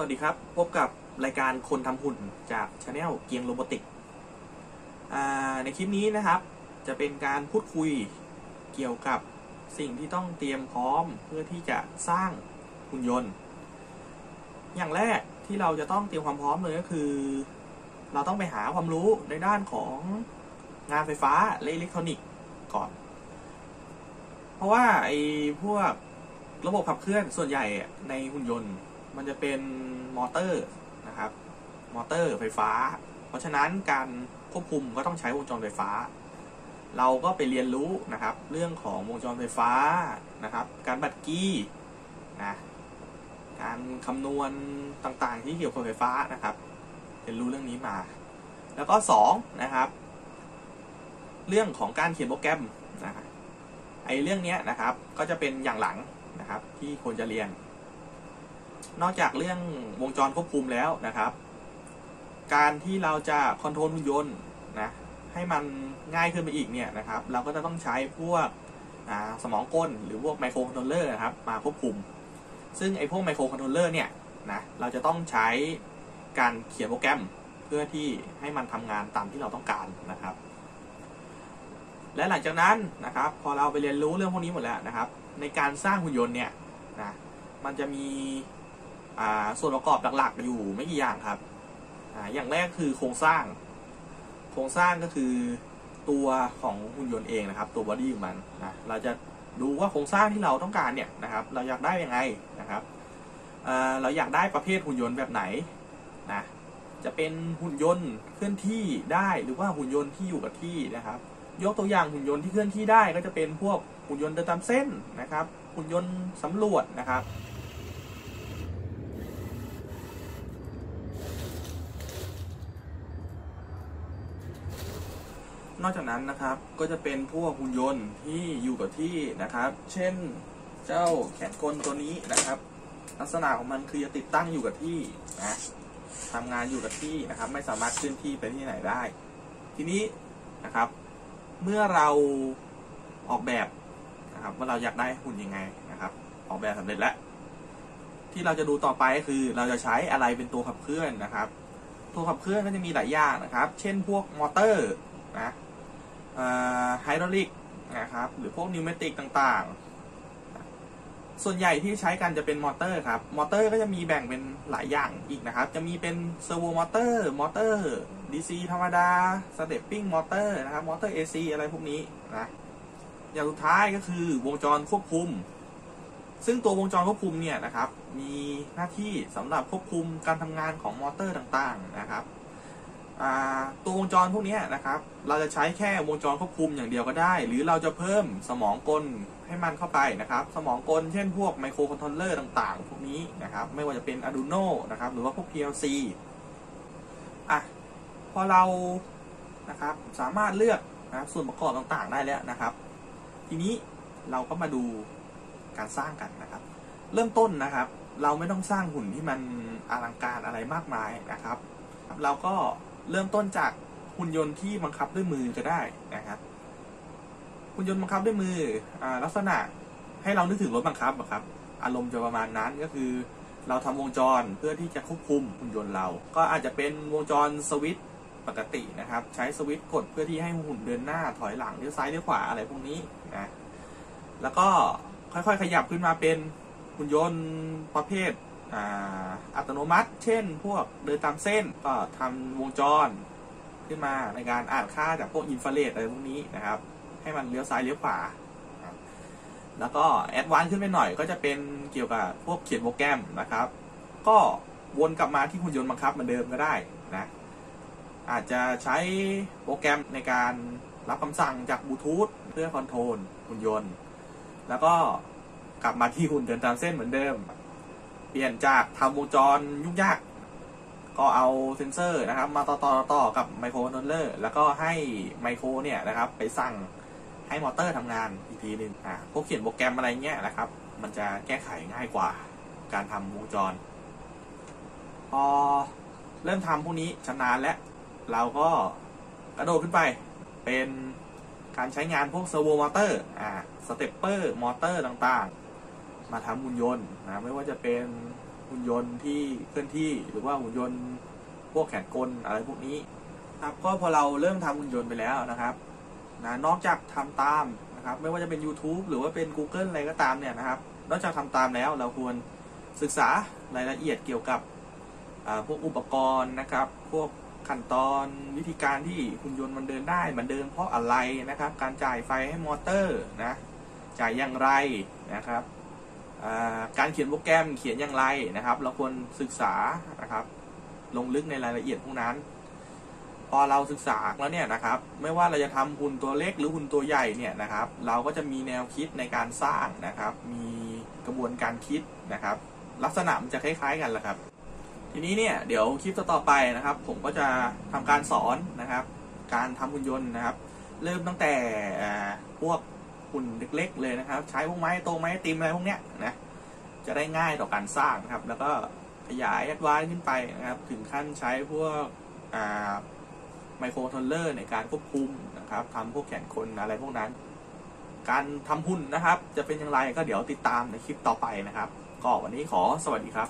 วัสดีครับ พบกับรายการคนทำหุ่นจากช anel เกียงโรบอติกในคลิปนี้นะครับ จะเป็นการพูดคุยเกี่ยวกับสิ่งที่ต้องเตรียมพร้อมเพื่อที่จะสร้างหุ่นยนต์ อย่างแรกที่เราจะต้องเตรียมความพร้อมเลยก็คือ เราต้องไปหาความรู้ในด้านของงานไฟฟ้าและอิเล็กทรอนิกส์ก่อน เพราะว่าไอ้พวกระบบขับเคลื่อนส่วนใหญ่ในหุ่นยนต์ มันจะเป็นมอเตอร์นะครับ มอเตอร์ไฟฟ้า เพราะฉะนั้นการควบคุมก็ต้องใช้วงจรไฟฟ้า เราก็ไปเรียนรู้นะครับ เรื่องของวงจรไฟฟ้านะครับ การบัดกี้นะการคำนวณต่างๆ ที่เกี่ยวกับไฟฟ้านะครับเรียนรู้เรื่องนี้มา แล้วก็2นะครับ เรื่องของการเขียนโปรแกรมนะไอเรื่องนี้นะครับก็จะเป็นอย่างหลังนะครับ ที่ควรจะเรียน นอกจากเรื่องวงจรควบคุมแล้วนะครับ การที่เราจะ control หุ่นยนต์นะให้มันง่ายขึ้นไปอีกเนี่ยนะครับ เราก็จะต้องใช้พวกสมองกลหรือพวกไมโครคอนโทรลเลอร์นะครับมาควบคุม ซึ่งไอ้พวกไมโครคอนโทรลเลอร์เนี่ยนะเราจะต้องใช้การเขียนโปรแกรมเพื่อที่ให้มันทำงานตามที่เราต้องการนะครับ และหลังจากนั้นนะครับ พอเราไปเรียนรู้เรื่องพวกนี้หมดแล้วนะครับ ในการสร้างหุ่นยนต์เนี่ยนะมันจะมี ส่วนประกอบหลักๆ อยู่ไม่กี่อย่างครับออย่างแรกคือโครงสร้าง โครงสร้างก็คือตัวของหุ่นยนต์เองนะครับ ตัวบอดี้ของมันนะเราจะดูว่าโครงสร้างที่เราต้องการเนี่ยนะครับ เราอยากได้ยังไงนะครับเราอยากได้ประเภทหุ่นยนต์แบบไหนนะจะเป็นหุ่นยนต์เคลื่อนที่ได้หรือว่าหุ่นยนต์ที่อยู่กับที่นะครับ ยกตัวอย่างหุ่นยนต์ที่เคลื่อนที่ได้ก็จะเป็นพวกหุ่นยนต์เดินตามเส้นนะครับ หุ่นยนต์สำรวจนะครับ นอกจากนั้นนะครับก็จะเป็นพวกหุ่นยนต์ที่อยู่กับที่นะครับ เช่นเจ้าแขนกลตัวนี้นะครับ ลักษณะของมันคือจะติดตั้งอยู่กับที่นะทำงานอยู่กับที่นะครับ ไม่สามารถเคลื่อนที่ไปที่ไหนได้ ทีนี้นะครับ เมื่อเราออกแบบนะครับว่าเราอยากได้หุ่นยังไงนะครับ ออกแบบสำเร็จแล้ว ที่เราจะดูต่อไปก็คือเราจะใช้อะไรเป็นตัวขับเคลื่อนนะครับ ตัวขับเคลื่อนก็จะมีหลายอย่างนะครับ เช่นพวกมอเตอร์นะ ไฮดรอลิกนะครับหรือพวก pneumatic ต่างๆ ส่วนใหญ่ที่ใช้กันจะเป็นมอเตอร์ครับ มอเตอร์ก็จะมีแบ่งเป็นหลายอย่างอีกนะครับ จะมีเป็น servo motor มอเตอร์ DC ธรรมดา stepping motor นะครับ มอเตอร์ AC อะไรพวกนี้นะอย่างสุดท้ายก็คือวงจรควบคุม ซึ่งตัววงจรควบคุมเนี่ยนะครับ มีหน้าที่สำหรับควบคุมการทำงานของมอเตอร์ต่างๆนะครับ ตัววงจรพวกนี้นะครับ เราจะใช้แค่วงจรควบคุมอย่างเดียวก็ได้ หรือเราจะเพิ่มสมองกลให้มันเข้าไปนะครับ สมองกลเช่นพวกไมโครคอนโทรลเลอร์ต่างๆ พวกนี้นะครับ ไม่ว่าจะเป็น Arduino นะครับ หรือว่าพวก PLC อะ พอเรานะครับสามารถเลือกนะส่วนประกอบต่างๆ ได้แล้วนะครับ ทีนี้เราก็มาดูการสร้างกันนะครับ เริ่มต้นนะครับ เราไม่ต้องสร้างหุ่นที่มันอลังการอะไรมากมายนะครับ เราก็ เริ่มต้นจากหุ่นยนต์ที่บังคับด้วยมือก็ได้นะครับหุ่นยนต์บังคับด้วยมืออลักษณะให้เรานึกถึงรถบังคับครับ อารมณ์จะประมาณนั้นก็คือ เราทำวงจรเพื่อที่จะควบคุมหุ่นยนต์เรา ก็อาจจะเป็นวงจรสวิตปกตินะครับ ใช้สวิตกดเพื่อที่ให้หุ่นเดินหน้าถอยหลังเลี้ยวซ้ายเลี้ยวขวาอะไรพวกนี้นะแล้วก็ค่อยๆ ขยับขึ้นมาเป็นหุ่นยนต์ประเภท อัตโนมัติ เช่น พวกเดินตามเส้นก็ทำวงจรขึ้นมาในการอ่านค่าจากพวกอินฟราเรดอะไรพวกนี้นะครับ ให้มันเลี้ยวซ้ายเลี้ยวขวาแล้วก็ advance ขึ้นไปหน่อยก็จะเป็นเกี่ยวกับพวกเขียนโปรแกรมนะครับ ก็วนกลับมาที่หุ่นยนต์บังคับเหมือนเดิมก็ได้นะอาจจะใช้โปรแกรมในการรับคำสั่งจากบลูทูธเพื่อ control หุ่นยนต์ แล้วก็กลับมาที่หุ่นเดินตามเส้นเหมือนเดิม เปลี่ยนจากทำวงจรยุ่งยาก ก็เอาเซนเซอร์นะครับ มาต่อต่อต่อกับไมโครคอนโทรลเลอร์แล้วก็ให้ไมโครเนี่ยนะครับ ไปสั่งให้มอเตอร์ทำงานอีกทีหนึ่งอ่าพวกเขียนโปรแกรมอะไรเงี้ยนะครับ มันจะแก้ไขง่ายกว่าการทำวงจร พอเริ่มทำพวกนี้ชำนาญแล้ว เราก็กระโดดขึ้นไปเป็นการใช้งานพวก servo motor อ่า stepper motor ต่างๆ มาทำหุ่นยนต์นะไม่ว่าจะเป็นหุ่นยนต์ที่เคลื่อนที่หรือว่าหุ่นยนต์พวกแขนกลอะไรพวกนี้ครับก็พอเราเริ่มทำหุ่นยนต์ไปแล้วนะครับนะนอกจากทำตามนะครับ ไม่ว่าจะเป็น YouTube หรือว่าเป็น Google อะไรก็ตามเนี่ยนะครับ นอกจากทำตามแล้วเราควรศึกษารายละเอียดเกี่ยวกับพวกอุปกรณ์นะครับ พวกขั้นตอนวิธีการที่หุ่นยนต์มันเดินได้มันเดินเพราะอะไรนะครับ การจ่ายไฟให้มอเตอร์นะจ่ายอย่างไรนะครับ การเขียนโปรแกรมเขียนอย่างไรนะครับ เราควรศึกษานะครับ ลงลึกในรายละเอียดพวกนั้น พอเราศึกษาแล้วเนี่ยนะครับ ไม่ว่าเราจะทำหุ่นตัวเล็กหรือหุ่นตัวใหญ่เนี่ยนะครับ เราก็จะมีแนวคิดในการสร้างนะครับ มีกระบวนการคิดนะครับ ลักษณะมันจะคล้าย ๆ กันแหละครับ ทีนี้เนี่ยเดี๋ยวคลิปต่อไปนะครับ ผมก็จะทำการสอนนะครับ การทำหุ่นยนต์นะครับ เริ่มตั้งแต่พวก หุ่นเล็ก ๆ เลยนะครับ ใช้พวกไม้โตไม้ไอติมอะไรพวกเนี้ยนะจะได้ง่ายต่อการสร้างนะครับ แล้วก็ขยาย advance ขึ้นไปนะครับ ถึงขั้นใช้พวกอ่าไมโครโทรลเลอร์ในการควบคุมนะครับทำพวกแขนกลอะไรพวกนั้น การทำหุ่นนะครับ จะเป็นอย่างไรก็เดี๋ยวติดตามในคลิปต่อไปนะครับ ก็วันนี้ขอสวัสดีครับ